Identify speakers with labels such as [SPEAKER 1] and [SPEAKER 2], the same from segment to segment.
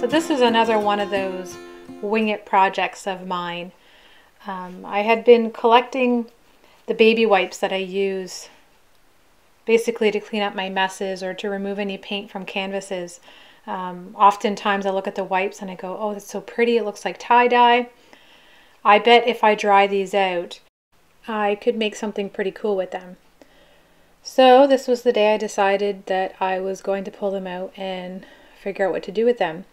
[SPEAKER 1] So this is another one of those wing it projects of mine. Um, I had been collecting the baby wipes that I use basically to clean up my messes or to remove any paint from canvases. Um, oftentimes I look at the wipes and I go, oh, that's so pretty. It looks like tie-dye. I bet if I dry these out, I could make something pretty cool with them. So this was the day I decided that I was going to pull them out and figure out what to do with them.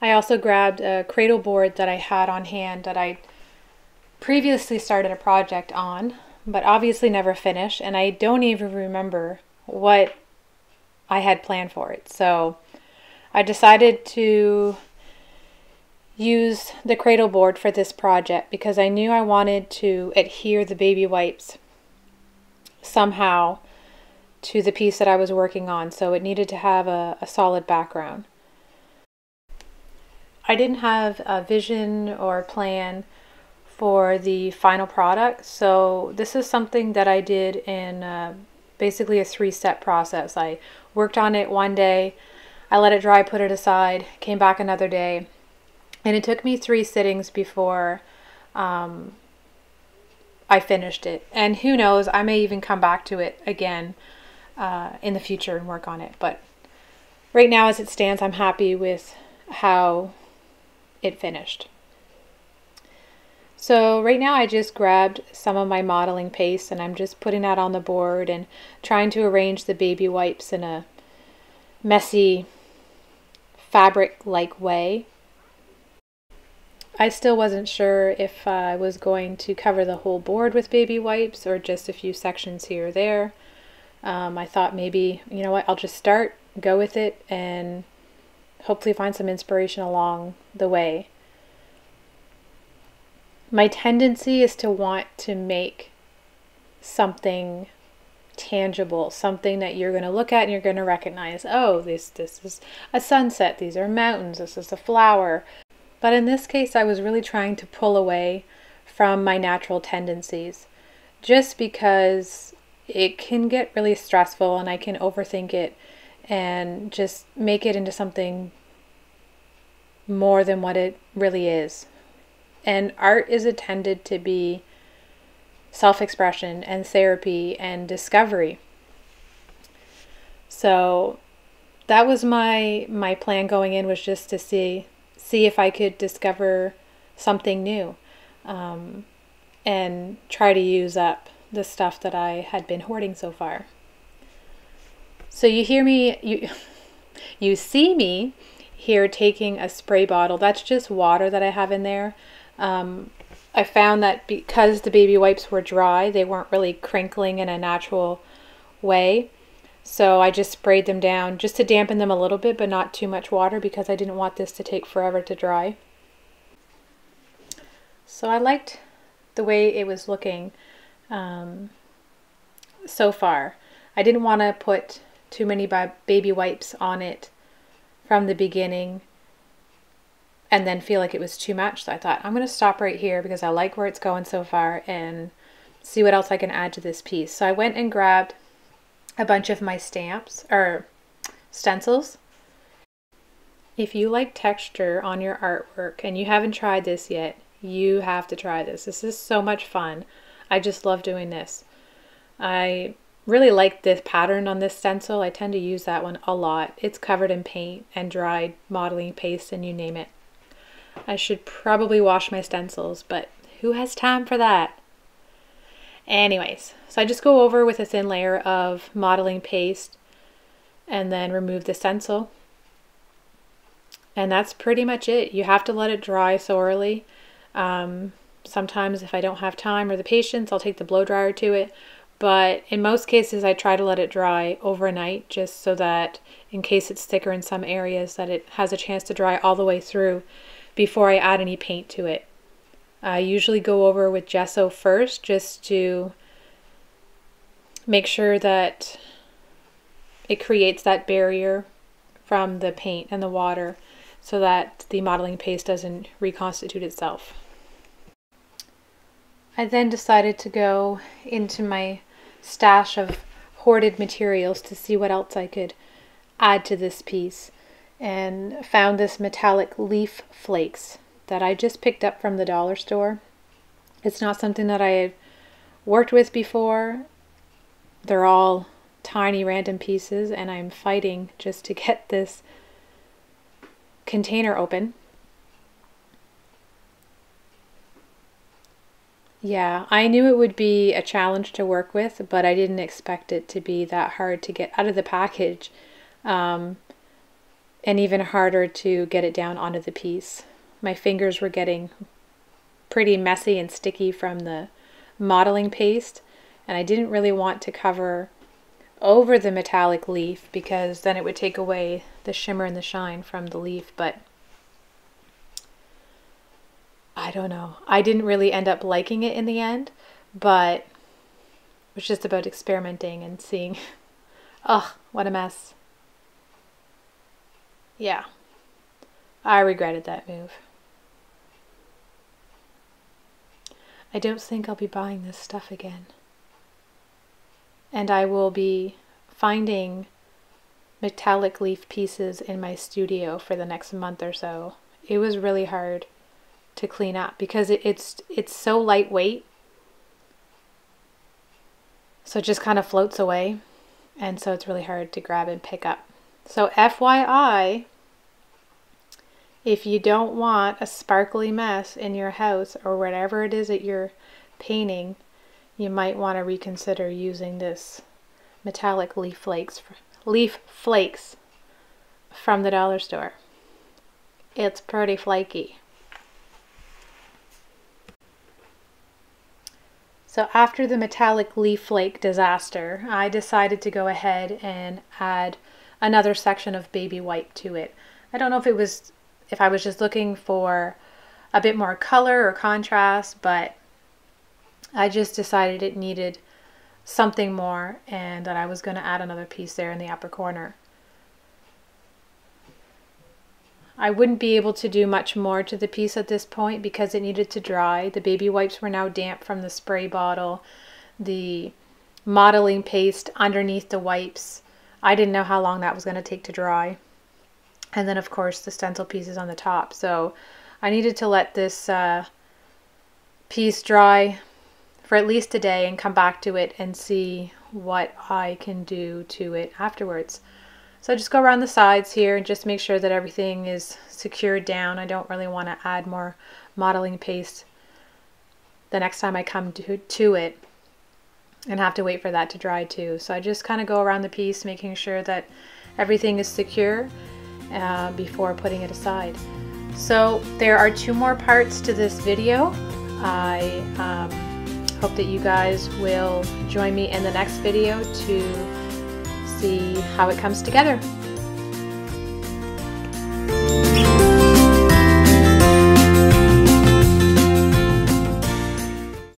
[SPEAKER 1] I also grabbed a cradle board that I had on hand that I previously started a project on, but obviously never finished, and I don't even remember what I had planned for it. So I decided to use the cradle board for this project because I knew I wanted to adhere the baby wipes somehow to the piece that I was working on, so it needed to have a, a solid background. I didn't have a vision or plan for the final product, so this is something that I did in uh, basically a three-step process. I worked on it one day, I let it dry, put it aside, came back another day, and it took me three sittings before um, I finished it. And who knows, I may even come back to it again uh, in the future and work on it. But right now, as it stands, I'm happy with how it finished. So right now I just grabbed some of my modeling paste and I'm just putting that on the board and trying to arrange the baby wipes in a messy fabric-like way. I still wasn't sure if I was going to cover the whole board with baby wipes or just a few sections here or there. Um, I thought maybe, you know what, I'll just start, go with it, and hopefully find some inspiration along the way. My tendency is to want to make something tangible, something that you're going to look at and you're going to recognize, oh, this this is a sunset, these are mountains, this is a flower, but in this case, I was really trying to pull away from my natural tendencies just because it can get really stressful and I can overthink it and just make it into something more than what it really is. And art is intended to be self expression and therapy and discovery. So that was my my plan going in was just to see see if I could discover something new um, and try to use up the stuff that I had been hoarding so far. So you hear me, you, you see me here taking a spray bottle. That's just water that I have in there. Um, I found that because the baby wipes were dry, they weren't really crinkling in a natural way. So I just sprayed them down just to dampen them a little bit, but not too much water because I didn't want this to take forever to dry. So I liked the way it was looking um, so far. I didn't want to put too many baby wipes on it from the beginning and then feel like it was too much. So I thought I'm going to stop right here because I like where it's going so far and see what else I can add to this piece. So I went and grabbed a bunch of my stamps or stencils. If you like texture on your artwork and you haven't tried this yet, you have to try this. This is so much fun. I just love doing this. I really like this pattern on this stencil. I tend to use that one a lot. It's covered in paint and dried modeling paste and you name it. I should probably wash my stencils, but who has time for that? Anyways, so I just go over with a thin layer of modeling paste and then remove the stencil. And that's pretty much it. You have to let it dry thoroughly. Um, sometimes if I don't have time or the patience, I'll take the blow dryer to it. But in most cases, I try to let it dry overnight just so that in case it's thicker in some areas that it has a chance to dry all the way through before I add any paint to it. I usually go over with gesso first just to make sure that it creates that barrier from the paint and the water so that the modeling paste doesn't reconstitute itself. I then decided to go into my stash of hoarded materials to see what else I could add to this piece. and found this metallic leaf flakes that I just picked up from the dollar store. It's not something that I had worked with before. They're all tiny random pieces and I'm fighting just to get this container open. Yeah, I knew it would be a challenge to work with, but I didn't expect it to be that hard to get out of the package um, and even harder to get it down onto the piece. My fingers were getting pretty messy and sticky from the modeling paste, and I didn't really want to cover over the metallic leaf because then it would take away the shimmer and the shine from the leaf, but I don't know. I didn't really end up liking it in the end, but it was just about experimenting and seeing. Ugh, what a mess. Yeah. I regretted that move. I don't think I'll be buying this stuff again. And I will be finding metallic leaf pieces in my studio for the next month or so. It was really hard to clean up because it, it's it's so lightweight. So it just kind of floats away. And so it's really hard to grab and pick up. So FYI, if you don't want a sparkly mess in your house or whatever it is that you're painting, you might want to reconsider using this metallic leaf flakes leaf flakes from the dollar store. It's pretty flaky. So after the metallic leaf flake disaster, I decided to go ahead and add another section of baby white to it. I don't know if it was, if I was just looking for a bit more color or contrast, but I just decided it needed something more and that I was going to add another piece there in the upper corner. I wouldn't be able to do much more to the piece at this point because it needed to dry. The baby wipes were now damp from the spray bottle. The modeling paste underneath the wipes, I didn't know how long that was going to take to dry. And then of course the stencil pieces on the top. So I needed to let this uh, piece dry for at least a day and come back to it and see what I can do to it afterwards. So I just go around the sides here and just make sure that everything is secured down. I don't really want to add more modeling paste the next time I come to, to it and have to wait for that to dry too. So I just kind of go around the piece making sure that everything is secure uh, before putting it aside. So there are two more parts to this video. I um, hope that you guys will join me in the next video to see how it comes together.